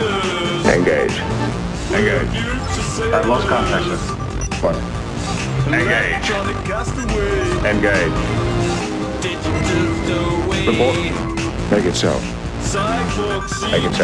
Engage. Engage. I've lost contact, with. What? Engage. Engage. Report. Make it so. Make it